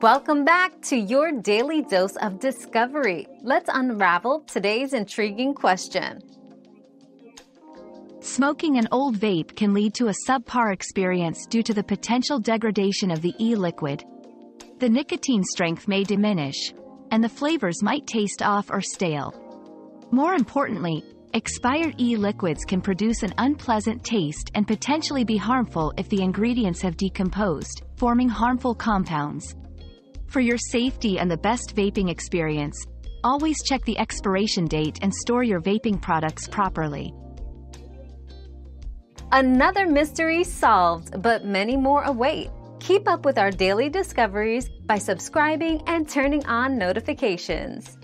Welcome back to your daily dose of discovery. Let's unravel today's intriguing question. Smoking an old vape can lead to a subpar experience due to the potential degradation of the e-liquid. The nicotine strength may diminish, and the flavors might taste off or stale. More importantly, expired e-liquids can produce an unpleasant taste and potentially be harmful if the ingredients have decomposed, forming harmful compounds. For your safety and the best vaping experience, always check the expiration date and store your vaping products properly. Another mystery solved, but many more await. Keep up with our daily discoveries by subscribing and turning on notifications.